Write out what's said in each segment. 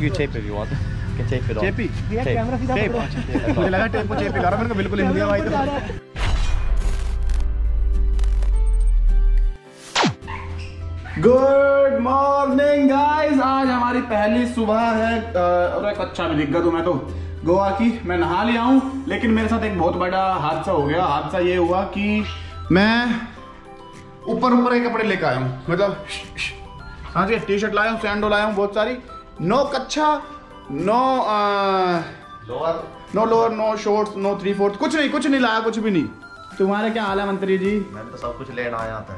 You can tape if you want. You can tape it on. चेपी Tape. Tape मुझे लगा tape को चेपी कर रहा मैंने कहा बिल्कुल इंडिया भाई तो। गुड मॉर्निंग गाइस आज हमारी पहली सुबह है। अ, अरे कच्चा भी दिख गया तुम्हें तो। गोवा की मैं नहा लिया हूँ लेकिन मेरे साथ एक बहुत बड़ा हादसा हो गया। हादसा ये हुआ कि मैं ऊपर ऊपर के कपड़े लेकर आया हूँ। मतलब हाँ जी टी शर्ट लाया हूँ सैंडो लाया हूँ बहुत सारी। नो कच्छा no lower no lower no shorts no three fourth कुछ नहीं कुछ नहीं लाया कुछ भी नहीं। तुम्हारे क्या हाल है मंत्री जी? मैं तो सब कुछ लेना आया था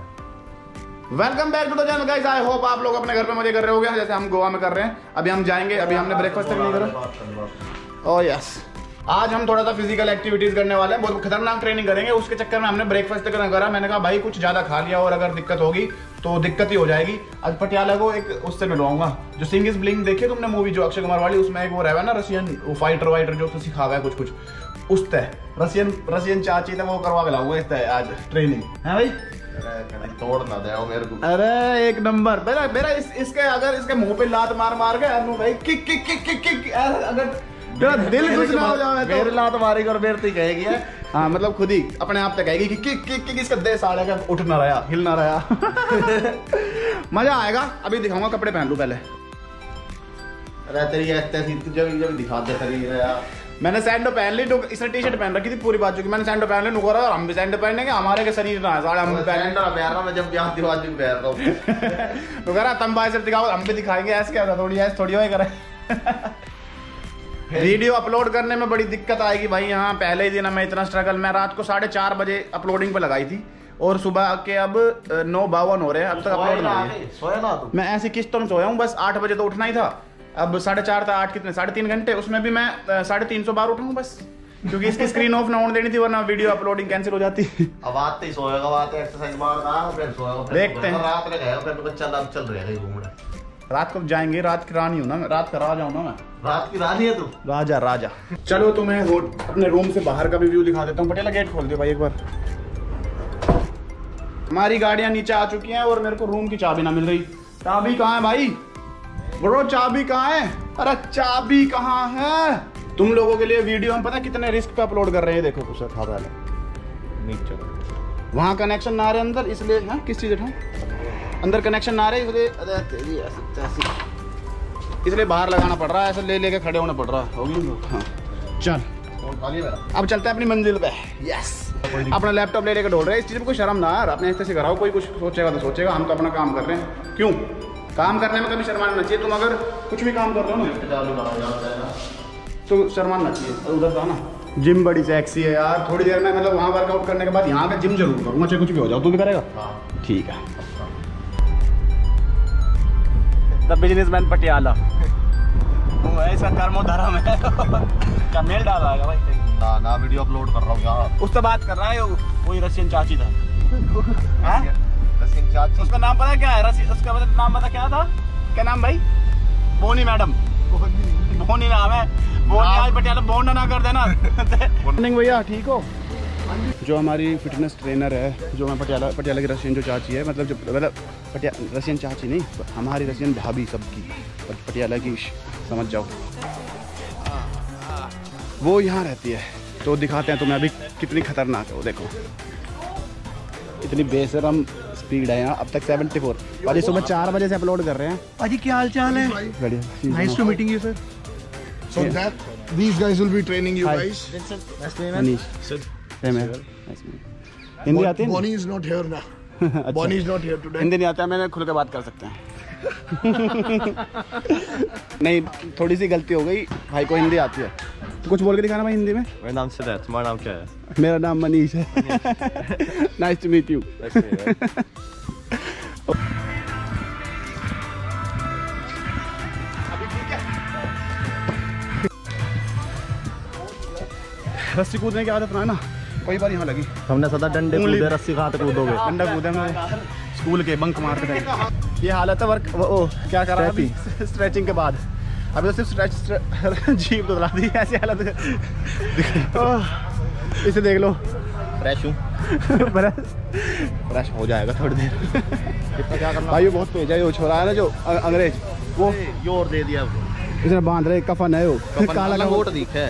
welcome back to the channel guys I hope आप लोग अपने घर पे मज़े कर रहे हो जैसे हम गोवा में कर रहे हैं। अभी हम जाएँगे अभी हमने ब्रेकफास्ट तक नहीं करा। ओह यस आज हम थोड़ा सा फ़िज़िकल एक्टिविटीज़ करने वाले हैं। बहुत खतरनाक ट्रेनिंग करेंगे। उसके चक्कर में हमने ब्रेकफास्ट तक करा। मैंने कहा भाई कुछ ज़्यादा खा लिया और अगर दिक्कत होगी तो दिक्कत ही हो जाएगी। आज पटियाला को एक उससे मिलवाऊँगा। जो सिंग इज़ ब्लिंग देखिए तुमने मूवी जो अक्षय कुमार वाली उसमें एक वो रहा है ना रशियन फाइटर वाइटर जो सिखा हुआ है कुछ कुछ। उस तय रशियन रशियन चाची था वो करवा के लाऊँगा इस तय आज ट्रेनिंग है भाई? अरे तोड़ ना दे मेरे को। अरे एक नंबर। मेरा मेरा इस, इसके अगर इसके मुँह पे लात मार मार के भाई किक किक किक किक अगर तेरा दिल कुछ ना हो जाए मेरे तो लात मारेगी और मेरे तो कहेगी है? हाँ मतलब खुद ही अपने आप तक कहेगी कि किक किक किक इसका दे साले का उठ ना रहा हिल ना रहा। मज़ा आएगा अभी दिखाऊँगा कपड़े पहन लूँ पहले। अरे तेरी ऐसे भी जब दिखा दे खरी यार। मैंने सैंडो पहन ली तो इसने टी शर्ट पहन रखी थी पूरी बात जो कि मैंने सैंडो पहन ली नुको रहा हम भी सैंडो पहनेंगे हमारे के शरीर ना साले हम पहन रहा मैं जब ब्याह दिवाज भी पहन रहा हूँ। कह रहा तुम से दिखाओ हम भी दिखाएँगे ऐसे क्या होता थोड़ी ऐसे थोड़ी हो करे। वीडियो अपलोड करने में बड़ी दिक्कत आएगी भाई। यहाँ पहले ही दिन हमें इतना स्ट्रगल मैं रात को साढ़े चार बजे अपलोडिंग पे लगाई थी और सुबह के अब नौ बावन हो रहे हैं। अब तक अपलोड नहीं है। मैं ऐसी किस्तों में सोया हूँ बस आठ बजे तो उठना ही था। अब साढ़े चार था आठ कितने? साढ़े तीन घंटे। उसमें भी मैं साढ़े तीन सौ बार उठाऊँ बस। क्योंकि इसकी स्क्रीन ऑफ़ ना होने देनी थी वरना वीडियो अपलोडिंग कैंसिल हो जाती। अब आते ही सोएगा आते एक्सरसाइज मार रहा फिर सोएगा देखते हैं। रात में फिर तो चल अब चल रहे घूमने। रात को जाएँगे रात की रानी हूँ ना मैं रात का राजा हूँ ना मैं। रात की रानी है तू? राजा राजा। चलो तुम्हें रो- अपने रूम से बाहर का भी व्यू दिखा देता हूँ। पटेला गेट खोल दो भाई एक बार। हमारी गाड़ियाँ नीचे आ चुकी हैं और मेरे को रूम की चाबी ना मिल रही। चाबी कहाँ है भाई? ब्रो चाबी कहाँ है? अरे चाबी कहाँ है? तुम लोगों के लिए वीडियो हम पता कितने रिस्क पे अपलोड कर रहे हैं? देखो कुछ था पहले नीचे। वहाँ कनेक्शन ना आ रहे अंदर इसलिए हाँ किस चीज़ उठाऊं अंदर कनेक्शन ना आ रहे इसलिए अरे तेरी ऐसी ऐसी इसलिए बाहर लगाना पड़ रहा है ऐसे ले लेके खड़े होना पड़ रहा है। होगी हाँ। चल। अब चलते हैं अपनी मंजिल पे। यस अपना लैपटॉप ले लेकर डोल रहे हैं। इस चीज़ में कोई शर्म ना यार। अपने हिस्से से कराओ कोई कुछ सोचेगा तो सोचेगा। हम तो अपना काम कर रहे हैं। क्यों? काम करने में कभी शर्माना चाहिए। तुम अगर कुछ भी काम कर रहे हो ना। तो शर्माना चाहिए। उधर था ना। जिम बड़ी सेक्सी है यार। थोड़ी देर में मतलब वहाँ वर्कआउट करने के बाद यहाँ का जिम ज़रूर करूँगा। चाहे कुछ भी हो जाओ तू भी करेगा? हाँ। ठीक है। The businessman Patiala. ऐसा कर्मो धर्म है। क्या मेल डाल रहा है भाई? ना ना वीडियो अपलोड कर रहा हूँ यहाँ उससे बात कर रहा है वो वही रशियन चाची था। हाँ? रसिन चाची। उसका नाम पता क्या है? रसी उसका पता नाम पता क्या था? क्या नाम भाई? Bonnie madam. बोनी। नाम है। बोनी आज पटियाला बोन ना कर देना। मॉर्निंग भैया ठीक हो? जो हमारी फिटनेस ट्रेनर है जो मैं पटियाला पटियाला की रशियन जो चाची है मतलब जो मतलब पटिया रशियन चाची नहीं हमारी रशियन भाभी सबकी पटियाला की समझ जाओ। वो यहाँ रहती है तो दिखाते हैं तुम्हें अभी कितनी खतरनाक है वो देखो। इतनी बेसरम स्पीड है यहाँ अब तक 74 फोर ये सुबह चार बजे से अपलोड कर रहे हैं। Aji, क्या हाल चाल है? बढ़िया nice to meeting you sir that these guys will be training you Hi. guys. Manish same है हिंदी आती है ना? Is not here now. अच्छा। Bonnie is not here today. Hindi नहीं आता मैंने खुल के बात कर सकते हैं। नहीं थोड़ी सी गलती हो गई। भाई को हिंदी आती है। तो कुछ बोल के दिखाना भाई हिंदी में? मेरा नाम सिद्धार्थ है तुम्हारा नाम क्या है? मेरा नाम मनीष है। नाइस टू मीट यू रस्सी कूदने की आदत ना है ना? कई बार यहाँ लगी। हमने सदा डंडे कूदे रस्सी तक कूदोगे। डंडा कूदे में स्कूल के बंक मारते थे ये हालत है वर्क वो क्या कर रहा है अभी स्ट्रेचिंग के बाद। अभी तो सिर्फ़ स्ट्रेच जीप तो दी ऐसी हालत है। इसे देख लो। फ्रेश हूँ। फ्रेश हो जाएगा थोड़ी देर। कितना क्या करना? भाई बहुत तेज है ये छोरा है ना जो अंग्रेज़। वो ज़ोर दे दिया। इसने बाँध रहे कफन है वो। काला का लंगोट दिखे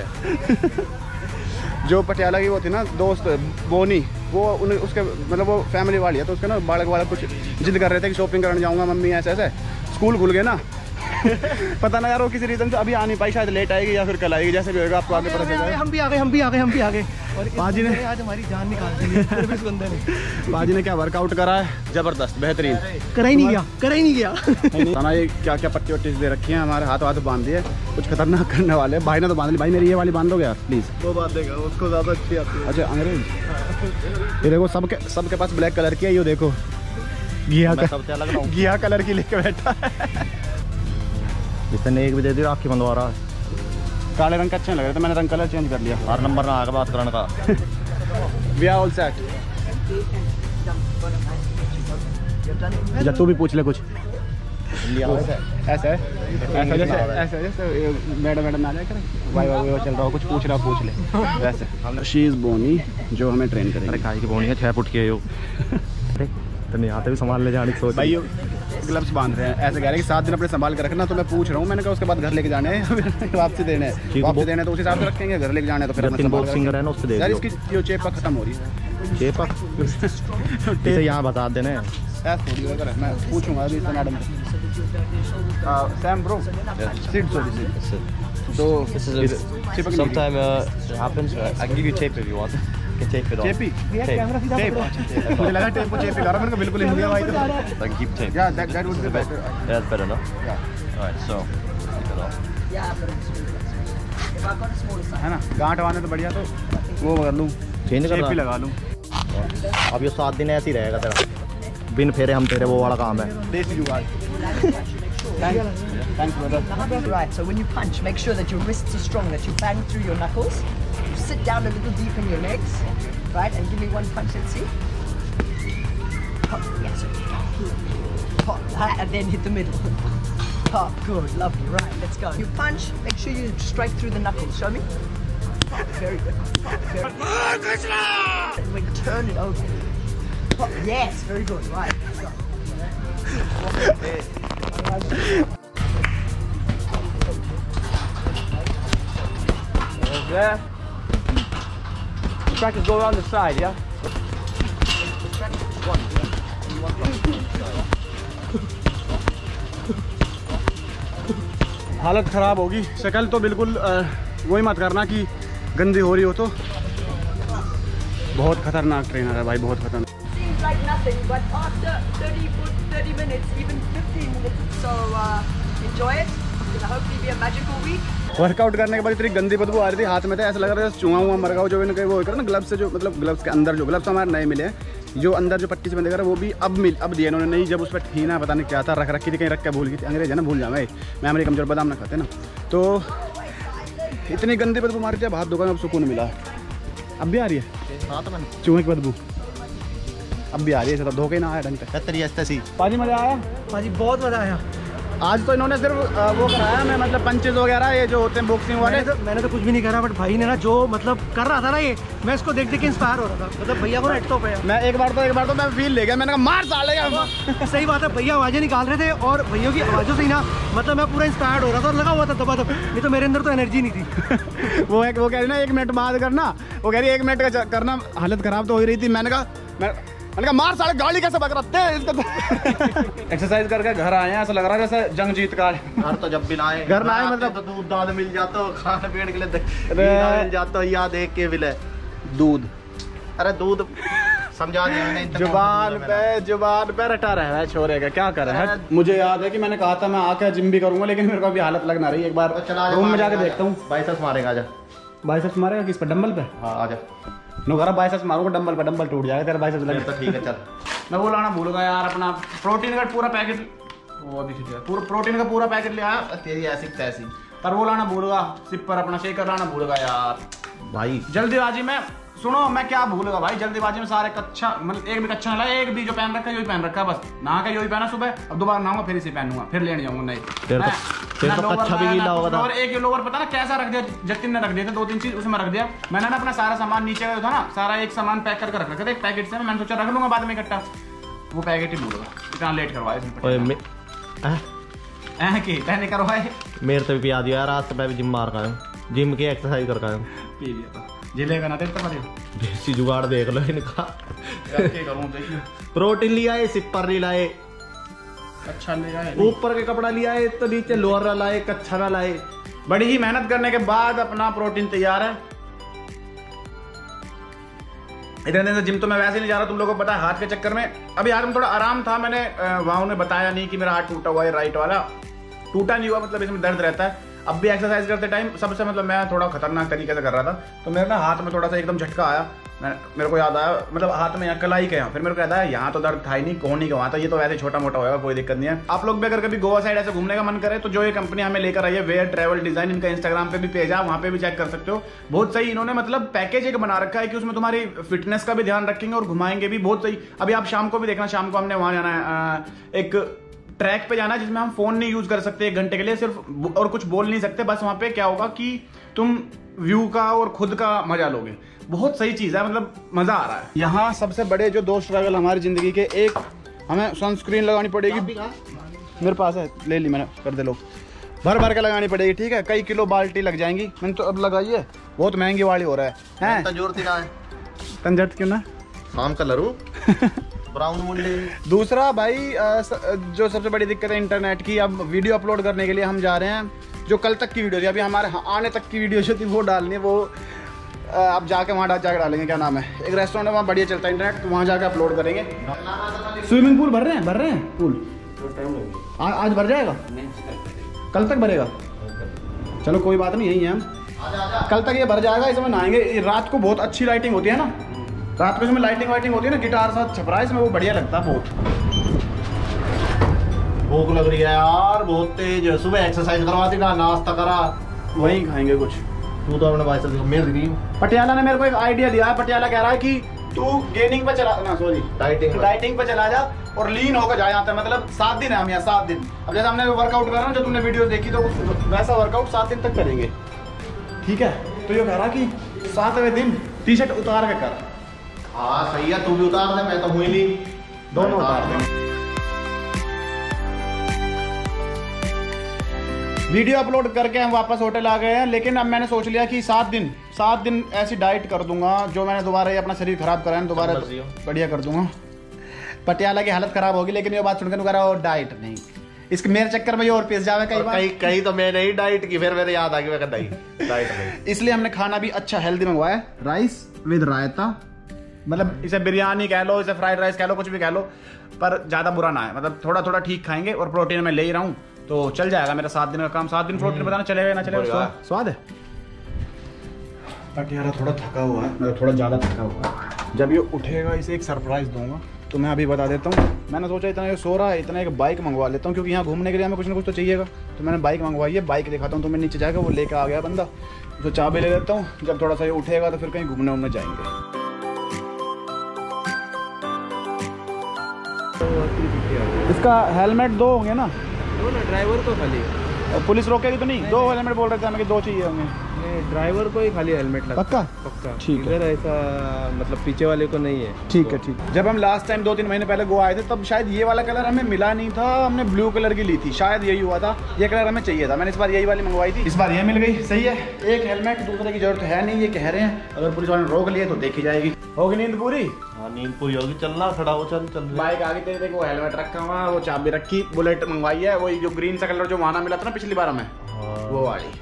जो पटियाला की वो थी ना, दोस्त, बोनी, वो उन उसके मतलब वो फैमिली वाली है तो उसके ना बालक वालक कुछ जिद कर रहे थे कि शॉपिंग करने जाऊँगा मम्मी, ऐसे ऐसे। स्कूल खुल गए ना पता ना यार वो किसी रीजन से अभी आ नहीं पाई शायद लेट आएगी या फिर कल आएगी जैसे भी होगा आपको आगे पता चलेगा। हम भी आ गए हम भी आ गए हम भी आ गए। और बाजी ने- आज हमारी जान निकाल दी है फिर भी इस बंदे ने। बाजी ने क्या वर्कआउट करा है? ज़बरदस्त बेहतरीन। करा ही नहीं गया करा ही नहीं गया। ताना ये क्या क्या पट्टी वट्टी दे रखी है? हमारे हाथ हाथ बाँध दिए। कुछ खतरनाक करने वाले भाई ने तो बाँध ली। भाई मेरी ये वाली बाँध दोगे यार प्लीज़ वो बात देगा उसको ज़्यादा अच्छी आती है। अच्छा अंग्रेज़? ये देखो सबके सबके पास ब्लैक कलर की है ये देखो। घिया सबसे अलग घिया कलर की लेके बैठा है। इसने एक भी दे दी आँखें बंदवा रहा है काले रंग का अच्छा लग रहा था मैंने रंग कलर चेंज कर लिया। हर नंबर ना आगे बात करने का। वी आर ऑल सेट जब तू भी पूछ ले कुछ। ऐसा है ऐसा? जैसे ऐसा जैसे मैडम मैडम ना जाए करें। वाई वाई वाई चल रहा हो कुछ पूछ रहा पूछ ले। वैसे। शी इज़ बोनी जो हमें ट्रेन अरे करेगी खाई की बोनी है? छः फुट की है यो। अरे तो नहीं आते भी संभाल ले जाने की सोच भाई ग्लव्स बाँध रहे हैं। ऐसे कह रहे हैं कि सात दिन अपने संभाल के रखना तो मैं पूछ रहा हूँ मैंने कहा उसके बाद घर लेके जाने हैं? वापसी देने हैं। वापसी देने तो उस हिसाब से रखेंगे घर लेके जाने तो फिर बॉक्सिंगर है ना उससे यार इसकी जो चेपा खत्म हो रही है। पक? इसे यहाँ बता देने मैं पूछूँगा अभी madam same bro seat sorry seat तो This is a, नहीं sometime uh, happens. Uh, give you tape if you want. के चेप दो चेपी कैमरा सीधा चेप लगा टाइम को चेप करा मेरे को बिल्कुल हिंदी आवाज़ तो thank yeah that that better that's yeah alright so take है ना? गांठ वाले तो बढ़िया तो वो कर लूँ। चेंज कर चेपी लगा लूँ। अब ये 7 दिन ऐसे ही रहेगा तेरा। बिन फेरे हम तेरे वो वाला काम है। देसी जुगाड़। Thank you. Thank you. Right so when you punch make sure that your wrists are strong that you bang through your knuckles. You sit down a little deep in your legs, right, and give me one punch, let's see. Pop, yes. Pop, ah, and then hit the middle. Pop, good, lovely, right, let's go. You punch, make sure you strike through the knuckles, show me. Pop, very good. Pop, very good. And when turn it over. Pop, yes, very good, right, let's go. Yeah. Practice go around the side, yeah? हालत ख़राब होगी। शक्ल तो बिल्कुल वही मत करना कि गंदी हो रही हो तो। बहुत खतरनाक ट्रेनर है भाई बहुत खतरनाक। Seems like nothing, but after 30, 40, 30 minutes, even 15 minutes, so enjoy it. It's gonna hopefully be a magical week. Workout करने के बाद इतनी गंदी बदबू आ रही थी हाथ में था ऐसा लग रहा था चूहा हुआ मर गया जो इनके वो होकर ना ग्लव्स से जो मतलब ग्लव्स के अंदर जो ग्लव्स हमारे नए मिले हैं। जो अंदर जो पट्टी से बंद कर वो भी अब मिल अब दिए इन्होंने नहीं जब उस पर थी ना पता नहीं क्या था रख रखी थी कहीं रख के भूल गई थी। अंग्रेज़ है ना भूल जाए मैं हमारी कमज़ोर बदाम ना खाते ना। तो इतनी गंदी बदबू मारी थी अब हाथ दुकान अब सुकून मिला। अब भी आ रही है? चूहे की बदबू। अब भी आ रही है तो धोखे ना आया ढंग से। पाजी मज़ा आया? भाजी बहुत मज़ा आया। आज तो इन्होंने सिर्फ़ वो कराया मैं मतलब पंचेज वगैरह ये जो होते हैं बॉक्सिंग वाले। मैंने तो मैंने तो कुछ भी नहीं करा बट भाई ने ना जो मतलब कर रहा था ना ये मैं इसको देख देख के इंस्पायर हो रहा था। मतलब भैया को ना हेड टॉप है। मैं एक बार तो एक बार तो मैं फील ले गया मैंने कहा मार सालेगा सही बात है भैया आवाज़ें निकाल रहे थे और भैया की आवाज़ों से ही ना मतलब मैं पूरा इंस्पायर्ड हो रहा था और लगा हुआ था दबा दब नहीं तो मेरे अंदर तो एनर्जी नहीं थी। वो वो कह रही ना एक मिनट बाद करना। वो कह रही एक मिनट का करना हालत खराब तो हो ही रही थी। मैंने कहा मैं मैंने कहा मार साले गाड़ी कैसे बक रहा है इसका एक्सरसाइज करके घर आए हैं ऐसा लग रहा है जैसे जंग जीत का घर तो जब भी लाए घर लाए आते मतलब- तो दूध दाद मिल जाता हो खाने पीने के लिए अरे। मिल जाता हो या देख के मिले। दूध। अरे दूध समझा दिया ज़ुबान पे ज़ुबान पे रटा रहा है छोरे का क्या कर रहा है? मुझे याद है कि मैंने कहा था मैं आके जिम भी करूँगा लेकिन मेरे को अभी हालत लगना रही एक बार तो चला रूम में जाके देखता हूँ। बाइसेप्स मारेगा आजा। बाइसेप्स मारेगा किस पर डंबल पे? हाँ आजा। नो करा बाइसेप्स मारूँगा डंबल पर डंबल टूट जाएगा तेरा बाइसेप्स लगे तो ठीक है चल। मैं वो लाना भूल गया यार अपना प्रोटीन का पूरा पैकेट वो अभी खिंच गया। पूरा प्रोटीन का पूरा पैकेट ले आया तेरी ऐसी तैसी। पर वो लाना भूल गया सिप पर अपना शेकर लाना भूल गया यार। भाई जल्दी जल्दीबाजी में सुनो मैं क्या भूल गया भाई? जल्दीबाजी में सारे कच्चा मतलब एक भी कच्चा नहीं एक भी जो पहन रखा है यही पहन रखा है बस। नहा के यही पहना सुबह अब दोबारा नहाऊँगा फिर इसे पहनूँगा फिर लेने जाऊँगा नहीं फिर तो- फिर तो कच्चा भी गीला होगा और एक लोवर पता ना कैसा रख दिया? जतिन ने रख दिया था दो तीन चीज़ उसमें रख दिया। मैंने ना अपना सारा सामान नीचे का था ना सारा एक सामान पैक करके रख रखा था एक पैकेट से। मैंने सोचा रख लूँगा बाद में इकट्ठा। वो पैकेट ही भूल गया। इतना लेट करवाया इसने ओए पटेल मे- ने। ऐ की तैने करवाए। मेरे से भी पिया दिया यार आज से मैं भी जिम मार का हूँ। जिम की एक्सरसाइज कर का हूँ। पी लिया था जिलेगा ना तेरे पर देसी जुगाड़ देख लो इनका करूँ देखिए प्रोटीन लिया है सिपर नहीं लाए अच्छा लेगा ऊपर के कपड़ा लिया है तो नीचे लोअर लाए कच्छा ना लाए बड़ी ही मेहनत करने के बाद अपना प्रोटीन तैयार है इतने दिन से जिम तो मैं वैसे नहीं जा रहा तुम लोगों को पता है हाथ के चक्कर में अभी आज में थोड़ा आराम था मैंने वहाँ उन्हें बताया नहीं कि मेरा हाथ टूटा हुआ है राइट वाला टूटा नहीं हुआ मतलब इसमें दर्द रहता है। अब भी एक्सरसाइज करते टाइम सबसे मतलब मैं थोड़ा खतरनाक तरीके से कर रहा था तो मेरे ना हाथ में थोड़ा सा एकदम झटका आया। मैं, मेरे को याद आया मतलब हाथ में यहाँ कलाई के यहाँ फिर मेरे को याद आया, यहाँ तो दर्द था ही नहीं, कोहनी का, वहाँ था ये तो वैसे छोटा मोटा होगा, कोई दिक्कत नहीं है। आप लोग भी अगर कभी गोवा साइड ऐसे घूमने का मन करे तो जो ये कंपनी हमें लेकर आई है वेयर ट्रैवल डिज़ाइन इनका इंस्टाग्राम पे भी पेज है वहाँ पे भी चेक कर सकते हो। बहुत सही इन्होंने मतलब पैकेज एक बना रखा है कि उसमें तुम्हारी फिटनेस का भी ध्यान रखेंगे और घुमाएँगे भी, बहुत सही। अभी आप शाम को भी देखना, शाम को हमने वहाँ जाना है एक ट्रैक पे जाना जिसमें हम फ़ोन नहीं यूज़ कर सकते एक घंटे के लिए सिर्फ़ और कुछ बोल नहीं सकते बस वहाँ पे क्या होगा कि तुम व्यू का और खुद का मज़ा लोगे। बहुत सही चीज़ है मतलब मज़ा आ रहा है। यहाँ सबसे बड़े जो दो स्ट्रगल हमारी ज़िंदगी के एक हमें सनस्क्रीन लगानी पड़ेगी। मेरे पास है ले ली मैंने कर दे लोग भर भर के लगानी पड़ेगी ठीक है? कई किलो बाल्टी लग जाएँगी। मैंने तो अब लगाई है बहुत महँगी वाली हो रहा है। हैं? तंजूर क्यों ना? शाम कलर हूँ ब्राउन मुंडी। दूसरा भाई जो सबसे बड़ी दिक्कत है इंटरनेट की, अब वीडियो अपलोड करने के लिए हम जा रहे हैं, जो कल तक की वीडियो थी, अभी हमारे, हाँ- आने तक की वीडियो जो थी, वो डालनी वो आप जाके वहाँ जाके डालेंगे, क्या नाम है? एक रेस्टोरेंट है, वहाँ बढ़िया चलता है इंटरनेट तो वहाँ जाके अपलोड करेंगे। स्विमिंग पूल भर रहे हैं, भर रहे हैं? पूल आज भर जाएगा? कल तक भरेगा? चलो, कोई बात नहीं, यही है हम। कल तक ये भर जाएगा, इसमें नहाएँगे रात को बहुत अच्छी लाइटिंग होती है ना? रात को इसमें लाइटिंग वाइटिंग होती है ना गिटार साथ छपरा है इसमें वो बढ़िया लगता है बहुत। भूख लग रही है यार बहुत तेज। सुबह एक्सरसाइज करवाती ना नाश्ता करा। वहीं खाएँगे कुछ। तू तो अपने भाई से मेरे दी पटियाला ने मेरे को एक आइडिया दिया है। पटियाला कह रहा है कि तू गेनिंग पे चला ना सॉरी डाइटिंग डाइटिंग पे चला जा और लीन होकर जा यहाँ मतलब सात दिन है हम यहाँ सात दिन। अब जैसे हमने वर्कआउट करा ना जो तुमने वीडियो देखी तो वैसा वर्कआउट सात दिन तक करेंगे। ठीक है? तो ये कह रहा कि सातवें दिन टी शर्ट उतार के कर। हाँ सही है तू भी उतार दे मैं तो हुई नहीं। दोनों उतार दें वीडियो अपलोड करके हम वापस होटल आ गए हैं लेकिन अब मैंने सोच लिया कि सात दिन सात दिन ऐसी डाइट कर दूँगा जो मैंने दोबारा ये अपना शरीर खराब करा है दोबारा बढ़िया कर दूँगा। पटियाला की हालत खराब होगी लेकिन ये बात सुनकर नु कह रहा हो डाइट नहीं। इसके मेरे चक्कर में ये और पिस जावे कई और बार। कहीं कहीं तो मैं नहीं डाइट की फिर मेरे याद आ गई मैं डाइट इसलिए हमने खाना भी अच्छा हेल्दी मंगवाया राइस विद रायता। मतलब इसे बिरयानी कह लो इसे फ्राइड राइस कह लो कुछ भी कह लो पर ज़्यादा बुरा ना है मतलब थोड़ा थोड़ा ठीक खाएँगे और प्रोटीन मैं ले ही रहा हूँ तो चल जाएगा मेरा सात दिन का काम। सात दिन प्रोटीन बताना चलेगा ना चलेगा स्वाद- है? बट यार थोड़ा थका हुआ है। मतलब थोड़ा ज़्यादा थका हुआ है। जब ये उठेगा इसे एक सरप्राइज़ दूँगा। तो मैं अभी बता देता हूँ। मैंने सोचा इतना ये सो रहा है इतना एक बाइक मंगवा लेता हूँ क्योंकि यहाँ घूमने के लिए हमें कुछ ना कुछ तो चाहिएगा। तो मैंने बाइक मंगवाई है बाइक दिखाता हूँ तो मैं नीचे जाएगा वो लेकर आ गया बंदा। तो चाबी ले लेता हूँ जब थोड़ा सा ये उठेगा तो फिर कहीं घूमने उमने जाएँगे। इसका हेलमेट दो होंगे ना? ड्राइवर तो खाली पुलिस रोकेगी तो नहीं? दो हेलमेट बोल रहे थे हमें कि दो चाहिए होंगे ड्राइवर को ही खाली हेलमेट लगा पक्का? पक्का। ठीक है। ऐसा मतलब पीछे वाले को नहीं है। ठीक है ठीक। जब हम लास्ट टाइम दो तीन महीने पहले गोवा आए थे तब शायद ये वाला कलर हमें मिला नहीं था हमने ब्लू कलर की ली थी। शायद यही हुआ था। ये कलर हमें चाहिए था। मैंने इस बार यही वाली मंगवाई थी। इस बार ये मिल गई। सही है। एक हेलमेट दूसरे की ज़रूरत है नहीं ये कह रहे हैं। अगर पुलिस वाले ने रोक लिए तो देखी जाएगी। होगी नींद पूरी? हाँ नींद पूरी होगी। चलना खड़ा हो चल चल। बाइक आगे तेरे देखो हेलमेट रखा हुआ वो चाबी रखी बुलेट मंगवाई है वही जो ग्रीन सा कलर जो वहाँ मिला था ना पिछली बार हमें वो वाली।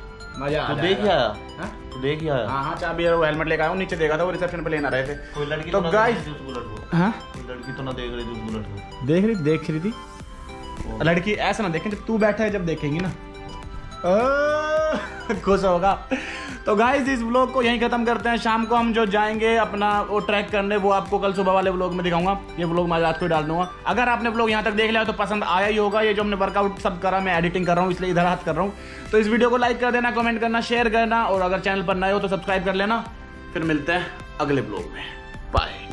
मज़ा तो देख ही आया। हाँ? तू देख ही आया। हाँ हाँ चाबी और वो हेलमेट लेकर आया हूँ नीचे देखा था वो रिसेप्शन पे लेना रहे थे। कोई लड़की तो तो बुलेट को। हाँ? लड़की तो ना देख रही बुलेट को। देख रही देख रही थी। लड़की ऐसा ना देखें जब तू बैठा है जब देखेंगी ना। खुश होगा। तो गाइज़ इस ब्लॉग को यहीं खत्म करते हैं। शाम को हम जो जाएँगे अपना वो ट्रैक करने, वो आपको कल सुबह वाले ब्लॉग में दिखाऊँगा। ये ब्लॉग मैं रात को डाल दूँगा। अगर आपने ब्लॉग यहाँ तक देख लिया तो पसंद आया ही होगा। ये जो हमने वर्कआउट सब करा, मैं एडिटिंग कर रहा हूँ, इसलिए इधर हाथ कर रहा हूँ। तो इस वीडियो को लाइक कर देना कमेंट करना शेयर करना, और अगर चैनल पर नए हो तो सब्सक्राइब कर लेना। फिर मिलते हैं अगले ब्लॉग में। Bye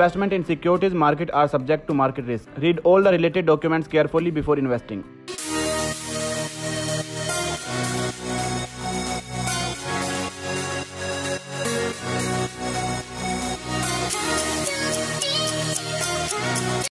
Investment in securities market are subject to market risk. Read all the related documents carefully before investing.